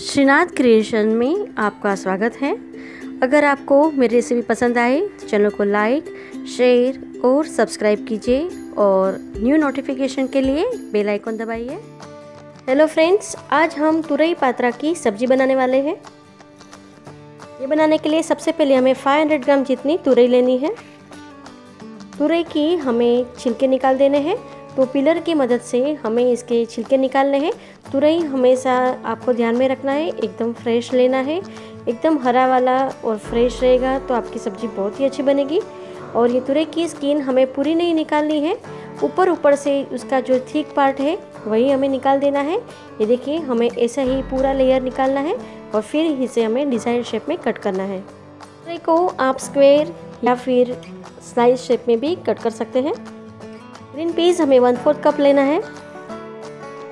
Srinath creation में आपका स्वागत है। अगर आपको मेरी रेसिपी पसंद आए तो चैनल को लाइक शेयर और सब्सक्राइब कीजिए और न्यू नोटिफिकेशन के लिए बेल आइकन दबाइए। हेलो फ्रेंड्स आज हम तुरई पात्रा की सब्ज़ी बनाने वाले हैं। ये बनाने के लिए सबसे पहले हमें 500 ग्राम जितनी तुरई लेनी है। तुरई की हमें छिलके निकाल देने हैं तो पिलर की मदद से हमें इसके छिलके निकालने हैं। तुरई हमेशा आपको ध्यान में रखना है, एकदम फ्रेश लेना है। एकदम हरा वाला और फ्रेश रहेगा तो आपकी सब्ज़ी बहुत ही अच्छी बनेगी। और ये तुरई की स्किन हमें पूरी नहीं निकालनी है। ऊपर ऊपर से उसका जो थीक पार्ट है, वही हमें निकाल देना है। ये देखिए, हमें ऐसा ही पूरा लेयर निकालना है और फिर इसे हमें डिज़ाइन शेप में कट करना है। तुरई को आप स्क्वेयर या फिर स्लाइस शेप में भी कट कर सकते हैं। ग्रीन पीस हमें वन फोर्थ कप लेना है।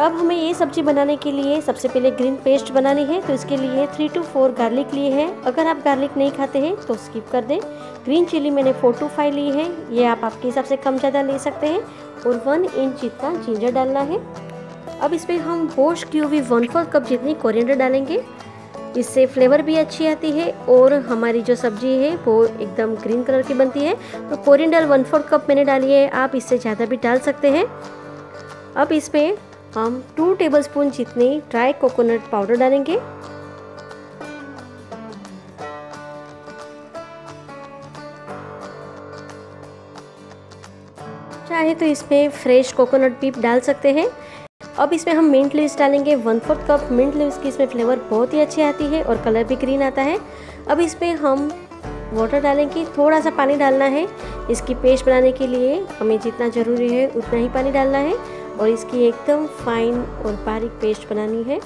अब हमें ये सब्ज़ी बनाने के लिए सबसे पहले ग्रीन पेस्ट बनानी है तो इसके लिए थ्री टू फोर गार्लिक लिए हैं। अगर आप गार्लिक नहीं खाते हैं तो स्किप कर दें। ग्रीन चिली मैंने फोर टू फाइव ली है, ये आप आपके हिसाब से कम ज़्यादा ले सकते हैं। और वन इंच जितना जिंजर डालना है। अब इसमें हम वॉश की हुई वन फोर्थ कप जितनी कोरिएंडर डालेंगे इससे फ्लेवर भी अच्छी आती है और हमारी जो सब्ज़ी है, वो एकदम ग्रीन कलर की बनती है। तो कोरिएंडर वन फोर्थ कप मैंने डाली है, आप इससे ज़्यादा भी डाल सकते हैं। अब इसमें हम टू टेबलस्पून जितनी ड्राई कोकोनट पाउडर डालेंगे। चाहे तो इसमें फ्रेश कोकोनट भी डाल सकते हैं। अब इसमें हम मिंट लीव्स डालेंगे। One fourth cup mint leaves की इसमें फ्लेवर बहुत ही अच्छी आती है और कलर भी ग्रीन आता है। अब इसमें हम वाटर डालेंगे। थोड़ा सा पानी डालना है। इसकी पेस्ट बनाने के लिए हमें जितना ज़रूरी है उतना ही पानी डालना है और इसकी एकदम फाइन और बारीक पेस्ट बनानी है।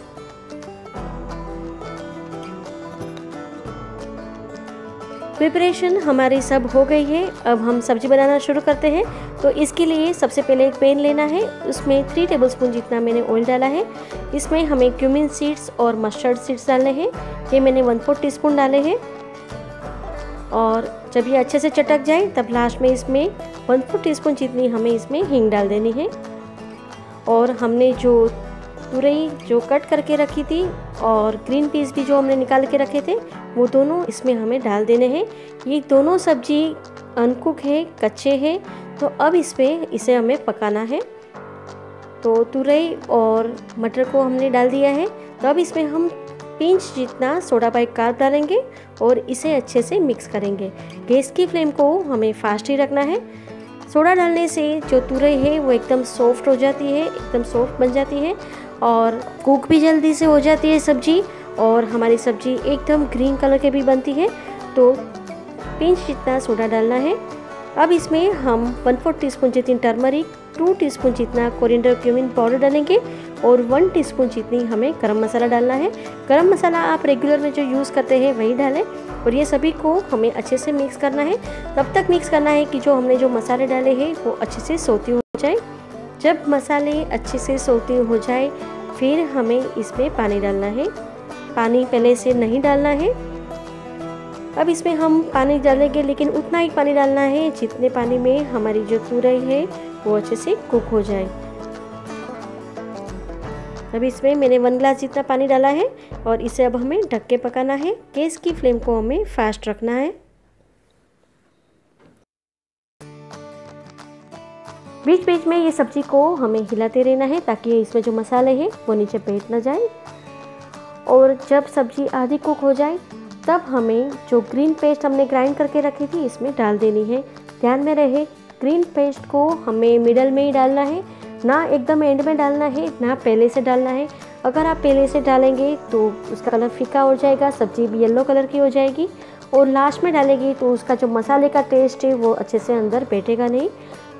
प्रिपरेशन हमारी सब हो गई है। अब हम सब्ज़ी बनाना शुरू करते हैं। तो इसके लिए सबसे पहले एक पैन लेना है। उसमें थ्री टेबलस्पून जितना मैंने ऑयल डाला है। इसमें हमें क्यूमिन सीड्स और मस्टर्ड सीड्स डालने हैं। ये मैंने वन फोर टी स्पून डाले हैं। और जब ये अच्छे से चटक जाए, तब लास्ट में इसमें वन फोर टी स्पून जितनी हमें इसमें हींग डाल देनी है। और हमने जो तुरई जो कट करके रखी थी और ग्रीन पीस भी जो हमने निकाल के रखे थे, वो दोनों इसमें हमें डाल देने हैं। ये दोनों सब्ज़ी अनकुक है, कच्चे हैं तो अब इसमें इसे हमें पकाना है। तो तुरई और मटर को हमने डाल दिया है। तो अब इसमें हम पिंच जितना सोडा बाइक कार्ब डालेंगे और इसे अच्छे से मिक्स करेंगे। गैस की फ्लेम को हमें फास्ट ही रखना है। सोडा डालने से जो तुरई है, वो एकदम सॉफ्ट हो जाती है, एकदम सॉफ्ट बन जाती है। और कुक भी जल्दी से हो जाती है सब्ज़ी और हमारी सब्ज़ी एकदम ग्रीन कलर के भी बनती है। तो पिंच जितना सोडा डालना है। अब इसमें हम वन फोर टी स्पून जितनी टर्मरिक, टू टीस्पून जितना कोरिएंडर क्यूमिन पाउडर डालेंगे और वन टीस्पून जितनी हमें गरम मसाला डालना है। गरम मसाला आप रेगुलर में जो यूज़ करते हैं वही डालें और ये सभी को हमें अच्छे से मिक्स करना है। तब तक मिक्स करना है कि जो हमने जो मसाले डाले हैं वो अच्छे से सोती हो जाए। जब मसाले अच्छे से सोती हो जाए, फिर हमें इसमें पानी डालना है। पानी पहले से नहीं डालना है। अब इसमें हम पानी डालेंगे, लेकिन उतना ही पानी डालना है जितने पानी में हमारी जो तुरई है, वो अच्छे से कुक हो जाए। अब इसमें मैंने वन ग्लास जितना पानी डाला है, और इसे अब हमें ढक के पकाना है। गैस की फ्लेम को हमें फास्ट रखना है। बीच बीच में ये सब्ज़ी को हमें हिलाते रहना है ताकि इसमें जो मसाले हैं, वो नीचे बैठ ना जाए। और जब सब्ज़ी आधी कुक हो जाए, तब हमें जो ग्रीन पेस्ट हमने ग्राइंड करके रखी थी, इसमें डाल देनी है। ध्यान में रहे, ग्रीन पेस्ट को हमें मिडल में ही डालना है। ना एकदम एंड में डालना है, ना पहले से डालना है। अगर आप पहले से डालेंगे तो उसका कलर फीका हो जाएगा, सब्ज़ी भी येलो कलर की हो जाएगी। और लास्ट में डालेगी तो उसका जो मसाले का टेस्ट है, वो अच्छे से अंदर बैठेगा नहीं।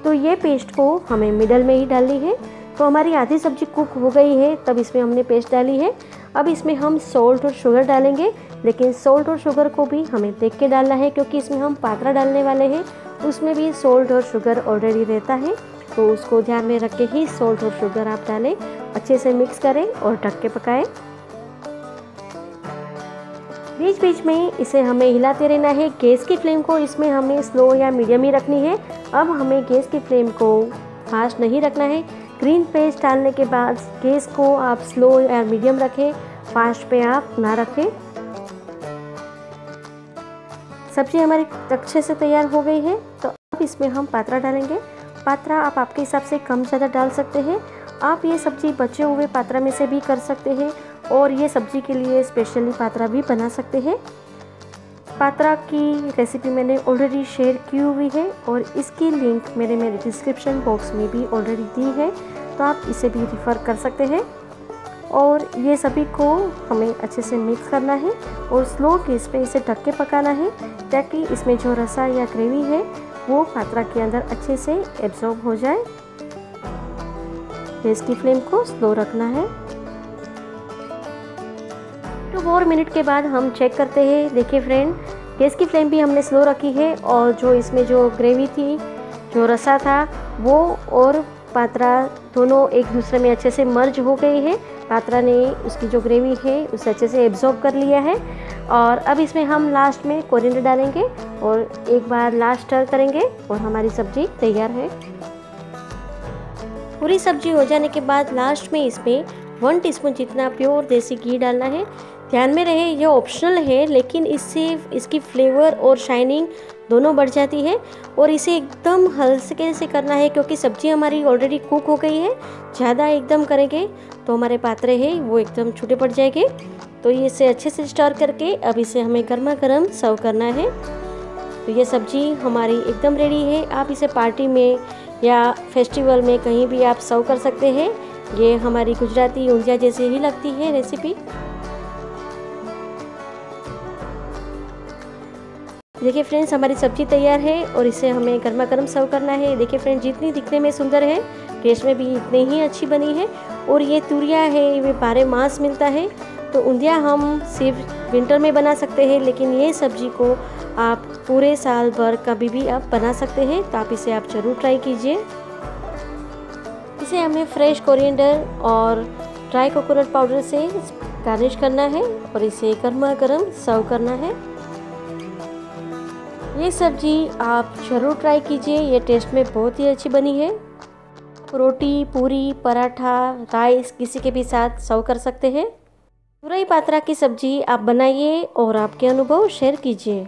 तो ये पेस्ट को हमें मिडल में ही डालनी है। तो हमारी आधी सब्ज़ी कुक हो गई है, तब इसमें हमने पेस्ट डाली है। अब इसमें हम सॉल्ट और शुगर डालेंगे, लेकिन सॉल्ट और शुगर को भी हमें देख के डालना है, क्योंकि इसमें हम पात्रा डालने वाले हैं। उसमें भी सॉल्ट और शुगर ऑलरेडी रहता है तो उसको ध्यान में रख के ही सॉल्ट और शुगर आप डालें, अच्छे से मिक्स करें और ढक के पकाएँ। बीच बीच में इसे हमें हिलाते रहना है। गैस की फ्लेम को इसमें हमें स्लो या मीडियम ही रखनी है। अब हमें गैस की फ्लेम को फास्ट नहीं रखना है। ग्रीन पेस्ट डालने के बाद गैस को आप स्लो या मीडियम रखें। फास्ट पे आप ना रखें। सब्ज़ी हमारी अच्छे से तैयार हो गई है। तो अब इसमें हम पात्रा डालेंगे। पात्रा आप आपके हिसाब से कम ज़्यादा डाल सकते हैं। आप ये सब्ज़ी बचे हुए पात्रा में से भी कर सकते हैं। और ये सब्ज़ी के लिए स्पेशली पात्रा भी बना सकते हैं। पात्रा की रेसिपी मैंने ऑलरेडी शेयर की हुई है और इसकी लिंक मैंने मेरे डिस्क्रिप्शन बॉक्स में भी ऑलरेडी दी है तो आप इसे भी रिफ़र कर सकते हैं। और ये सभी को हमें अच्छे से मिक्स करना है और स्लो गैस पे इसे ढक के पकाना है, ताकि इसमें जो रसा या ग्रेवी है, वो पात्रा के अंदर अच्छे से एब्जॉर्ब हो जाए। गैस की फ्लेम को स्लो रखना है। टू फोर मिनट के बाद हम चेक करते हैं। देखिए फ्रेंड गैस की फ्लेम भी हमने स्लो रखी है और जो इसमें जो ग्रेवी थी, जो रसा था, वो और पात्रा दोनों एक दूसरे में अच्छे से मर्ज हो गए हैं। पात्रा ने उसकी जो ग्रेवी है, उसे अच्छे से एब्जॉर्ब कर लिया है। और अब इसमें हम लास्ट में कोरिएंडर डालेंगे और एक बार लास्ट टर्न करेंगे और हमारी सब्ज़ी तैयार है। पूरी सब्ज़ी हो जाने के बाद लास्ट में इसमें वन टीस्पून जितना प्योर देसी घी डालना है, ध्यान में रहे ये ऑप्शनल है, लेकिन इससे इसकी फ्लेवर और शाइनिंग दोनों बढ़ जाती है और इसे एकदम हल्के से करना है, क्योंकि सब्ज़ी हमारी ऑलरेडी कुक हो गई है, ज़्यादा एकदम करेंगे तो हमारे पात्रे हैं, वो एकदम छूटे पड़ जाएँगे। तो ये इसे अच्छे से स्टर करके अब इसे हमें गर्मा गर्म सर्व करना है। तो ये सब्ज़ी हमारी एकदम रेडी है, आप इसे पार्टी में या फेस्टिवल में कहीं भी आप सर्व कर सकते हैं। ये हमारी गुजराती ऊंजिया जैसी ही लगती है रेसिपी देखिए फ्रेंड्स हमारी सब्ज़ी तैयार है और इसे हमें गर्मा गर्म सर्व करना है। देखिए फ्रेंड्स जितनी दिखने में सुंदर है टेस्ट में भी इतनी ही अच्छी बनी है। और ये तुरिया है, ये बारह मास मिलता है। तो ऊंधिया हम सिर्फ़ विंटर में बना सकते हैं, लेकिन ये सब्ज़ी को आप पूरे साल भर कभी भी आप बना सकते हैं। तो आप इसे आप ज़रूर ट्राई कीजिए। इसे हमें फ्रेश कोरिएंडर और ड्राई कोकोनट पाउडर से गार्निश करना है और इसे गर्मा गर्म सर्व करना है। ये सब्ज़ी आप ज़रूर ट्राई कीजिए, ये टेस्ट में बहुत ही अच्छी बनी है। रोटी, पूरी, पराठा राइस किसी के भी साथ सर्व कर सकते हैं। तुरई पात्रा की सब्ज़ी आप बनाइए और आपके अनुभव शेयर कीजिए।